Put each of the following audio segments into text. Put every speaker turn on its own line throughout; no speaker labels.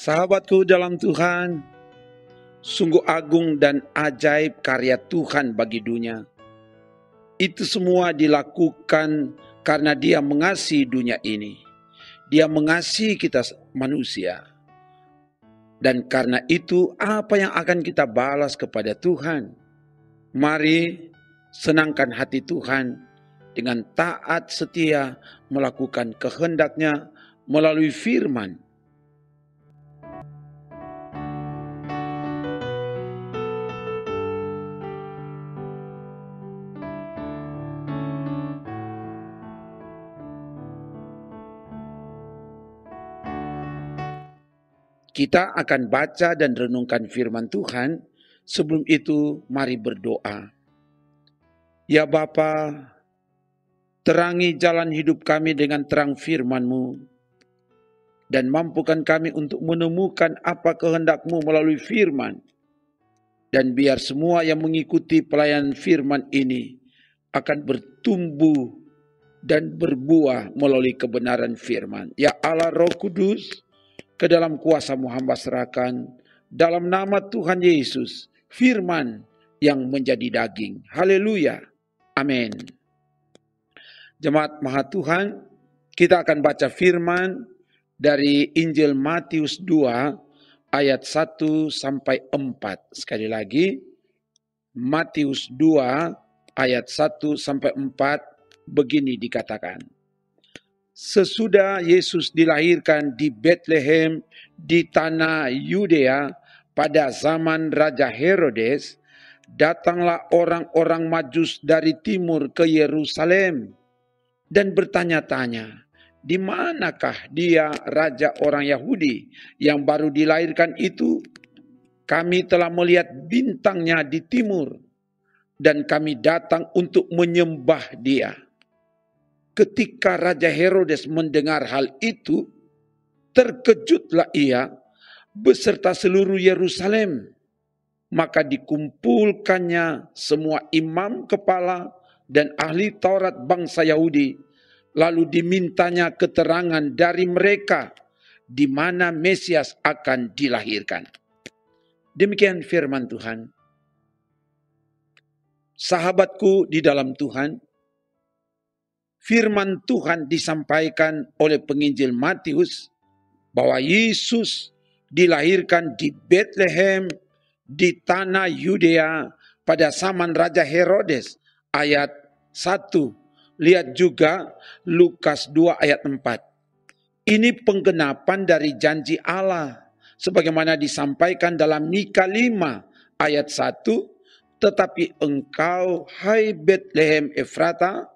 Sahabatku dalam Tuhan, sungguh agung dan ajaib karya Tuhan bagi dunia. Itu semua dilakukan karena Dia mengasihi dunia ini. Dia mengasihi kita manusia. Dan karena itu, apa yang akan kita balas kepada Tuhan? Mari senangkan hati Tuhan dengan taat setia melakukan kehendaknya melalui firman Kita akan baca dan renungkan firman Tuhan. Sebelum itu, mari berdoa. Ya Bapa, terangi jalan hidup kami dengan terang firman-Mu. Dan mampukan kami untuk menemukan apa kehendak-Mu melalui firman. Dan biar semua yang mengikuti pelayanan firman ini akan bertumbuh dan berbuah melalui kebenaran firman. Ya Allah Roh Kudus, ke dalam kuasa Muhammad serahkan dalam nama Tuhan Yesus firman yang menjadi daging. Haleluya. Amin. Jemaat Maha Tuhan, kita akan baca firman dari Injil Matius 2 ayat 1 sampai 4. Sekali lagi, Matius 2 ayat 1 sampai 4 begini dikatakan. Sesudah Yesus dilahirkan di Bethlehem di tanah Yudea pada zaman Raja Herodes, datanglah orang-orang Majus dari timur ke Yerusalem dan bertanya-tanya, di manakah dia raja orang Yahudi yang baru dilahirkan itu? Kami telah melihat bintangnya di timur dan kami datang untuk menyembah dia. Ketika Raja Herodes mendengar hal itu, terkejutlah ia beserta seluruh Yerusalem. Maka dikumpulkannya semua imam kepala dan ahli Taurat bangsa Yahudi. Lalu dimintanya keterangan dari mereka di mana Mesias akan dilahirkan. Demikian firman Tuhan. Sahabatku di dalam Tuhan, firman Tuhan disampaikan oleh penginjil Matius bahwa Yesus dilahirkan di Bethlehem di tanah Yudea pada zaman Raja Herodes ayat 1. Lihat juga Lukas 2 ayat 4. Ini penggenapan dari janji Allah sebagaimana disampaikan dalam Mika 5 ayat 1. Tetapi engkau hai Bethlehem Efrata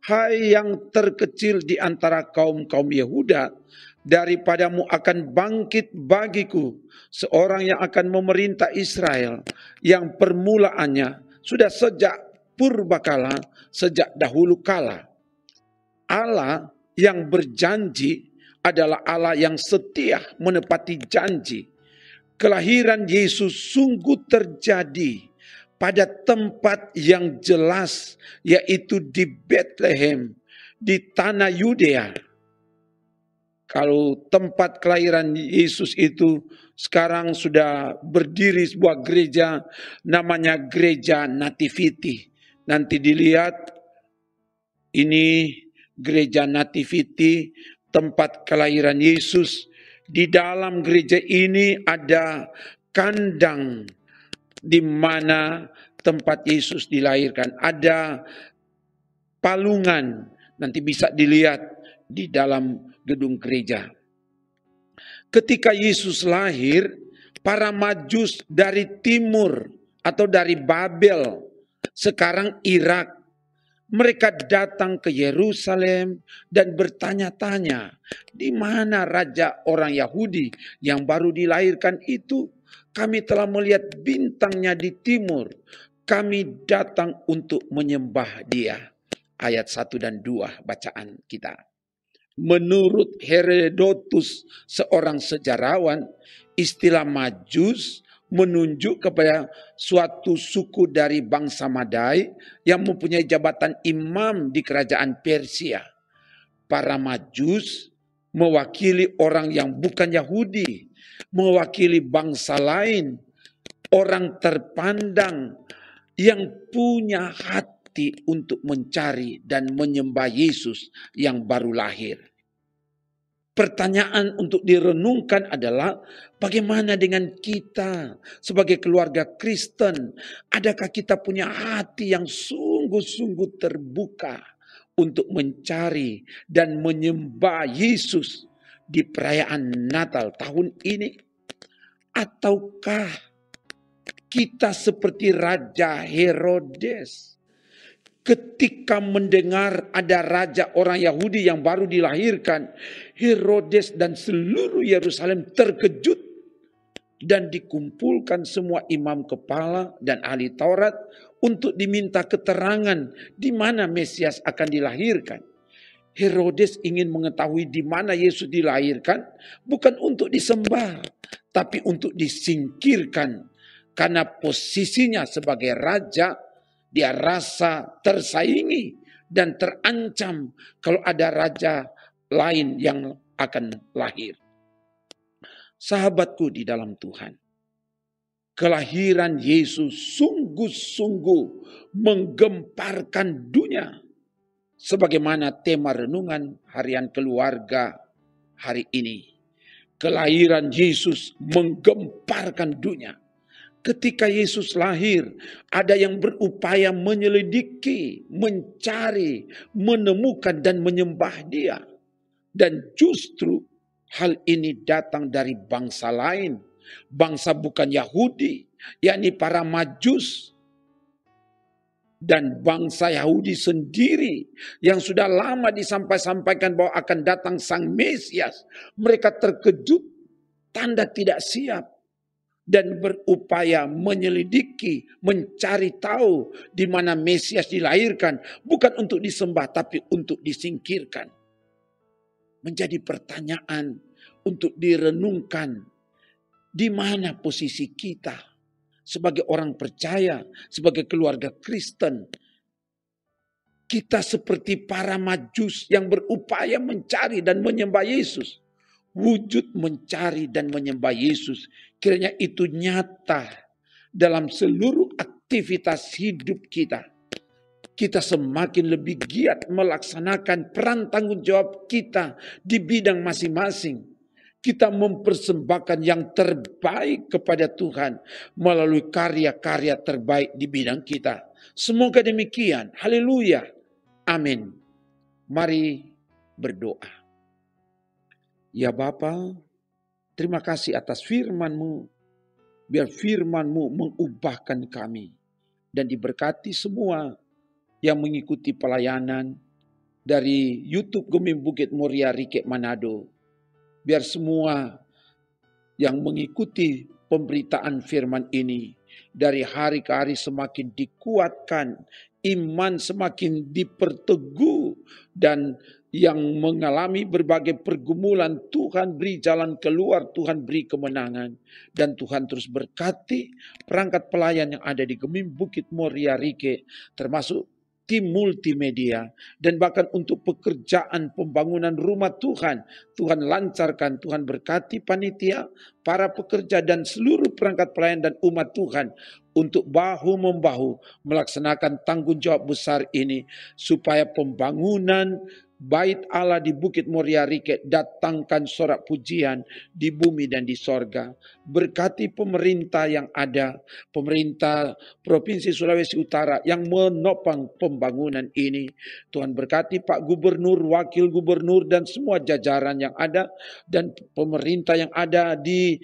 Hai yang terkecil di antara kaum-kaum Yehuda, daripadamu akan bangkit bagiku seorang yang akan memerintah Israel yang permulaannya sudah sejak purbakala, sejak dahulu kala. Allah yang berjanji adalah Allah yang setia menepati janji. Kelahiran Yesus sungguh terjadi pada tempat yang jelas yaitu di Bethlehem di tanah Yudea. Kalau tempat kelahiran Yesus itu sekarang sudah berdiri sebuah gereja namanya gereja Nativity. Nanti dilihat ini gereja Nativity tempat kelahiran Yesus. Di dalam gereja ini ada kandang di mana tempat Yesus dilahirkan. Ada palungan, nanti bisa dilihat di dalam gedung gereja. Ketika Yesus lahir, para majus dari timur atau dari Babel, sekarang Irak, mereka datang ke Yerusalem dan bertanya-tanya, di mana raja orang Yahudi yang baru dilahirkan itu? Kami telah melihat bintangnya di timur. Kami datang untuk menyembah dia. Ayat 1 dan 2 bacaan kita. Menurut Herodotus, seorang sejarawan, istilah majus menunjuk kepada suatu suku dari bangsa Madai yang mempunyai jabatan imam di kerajaan Persia. Para majus mewakili orang yang bukan Yahudi, mewakili bangsa lain, orang terpandang yang punya hati untuk mencari dan menyembah Yesus yang baru lahir. Pertanyaan untuk direnungkan adalah bagaimana dengan kita sebagai keluarga Kristen? Adakah kita punya hati yang sungguh-sungguh terbuka untuk mencari dan menyembah Yesus di perayaan Natal tahun ini? Ataukah kita seperti Raja Herodes ketika mendengar ada raja orang Yahudi yang baru dilahirkan, Herodes dan seluruh Yerusalem terkejut dan dikumpulkan semua imam kepala dan ahli Taurat untuk diminta keterangan di mana Mesias akan dilahirkan. Herodes ingin mengetahui di mana Yesus dilahirkan bukan untuk disembah tapi untuk disingkirkan karena posisinya sebagai raja dia rasa tersaingi dan terancam kalau ada raja lain yang akan lahir. Sahabatku di dalam Tuhan, kelahiran Yesus sungguh-sungguh menggemparkan dunia. Sebagaimana tema renungan harian keluarga hari ini. Kelahiran Yesus menggemparkan dunia ketika Yesus lahir, ada yang berupaya menyelidiki, mencari, menemukan dan menyembah dia. Dan justru hal ini datang dari bangsa lain, bangsa bukan Yahudi, yakni para Majus dan bangsa Yahudi sendiri yang sudah lama disampaikan bahwa akan datang Sang Mesias. Mereka terkejut, tanda tidak siap dan berupaya menyelidiki, mencari tahu di mana Mesias dilahirkan, bukan untuk disembah tapi untuk disingkirkan. Menjadi pertanyaan untuk direnungkan di mana posisi kita sebagai orang percaya, sebagai keluarga Kristen. Kita seperti para majus yang berupaya mencari dan menyembah Yesus wujud mencari dan menyembah Yesus kiranya itu nyata dalam seluruh aktivitas hidup kita. Kita semakin lebih giat melaksanakan peran tanggung jawab kita di bidang masing-masing. Kita mempersembahkan yang terbaik kepada Tuhan melalui karya-karya terbaik di bidang kita. Semoga demikian. Haleluya. Amin. Mari berdoa. Ya Bapa, terima kasih atas firman-Mu. Biar firman-Mu mengubahkan kami. Dan diberkati semua yang mengikuti pelayanan dari YouTube Gemim Bukit Muria Rikek Manado. Biar semua yang mengikuti pemberitaan firman ini dari hari ke hari semakin dikuatkan, iman semakin diperteguh dan yang mengalami berbagai pergumulan, Tuhan beri jalan keluar, Tuhan beri kemenangan. Dan Tuhan terus berkati perangkat pelayan yang ada di Gemim Bukit Moria Rike, termasuk tim multimedia, dan bahkan untuk pekerjaan pembangunan rumah Tuhan. Tuhan lancarkan, Tuhan berkati panitia, para pekerja dan seluruh perangkat pelayan dan umat Tuhan untuk bahu-membahu melaksanakan tanggung jawab besar ini supaya pembangunan bait Allah di Bukit Moria Rike, datangkan sorak pujian di bumi dan di sorga. Berkati pemerintah yang ada, pemerintah Provinsi Sulawesi Utara yang menopang pembangunan ini. Tuhan berkati Pak Gubernur, Wakil Gubernur dan semua jajaran yang ada dan pemerintah yang ada di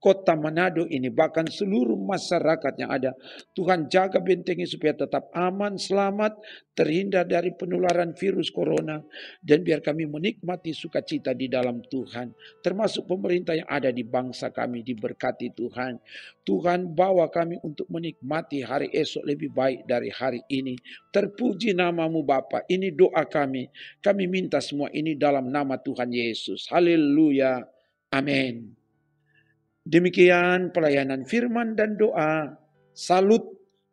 kota Manado ini, bahkan seluruh masyarakat yang ada. Tuhan jaga bentengi supaya tetap aman, selamat, terhindar dari penularan virus corona. Dan biar kami menikmati sukacita di dalam Tuhan. Termasuk pemerintah yang ada di bangsa kami, diberkati Tuhan. Tuhan bawa kami untuk menikmati hari esok lebih baik dari hari ini. Terpuji namamu Bapa. Ini doa kami. Kami minta semua ini dalam nama Tuhan Yesus. Haleluya. Amin. Demikian pelayanan firman dan doa, salut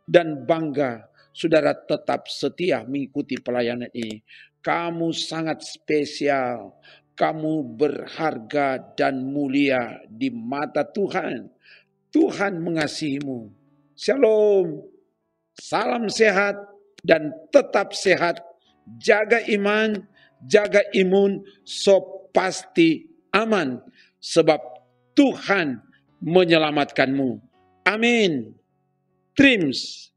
dan bangga saudara tetap setia mengikuti pelayanan ini. Kamu sangat spesial, kamu berharga dan mulia di mata Tuhan. Tuhan mengasihimu. Shalom. Salam sehat dan tetap sehat. Jaga iman, jaga imun, so pasti aman. Sebab Tuhan menyelamatkanmu. Amin. Trims.